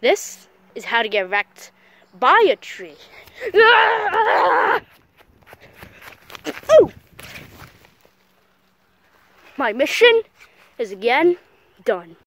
This is how to get wrecked by a tree. Ooh! My mission is again done.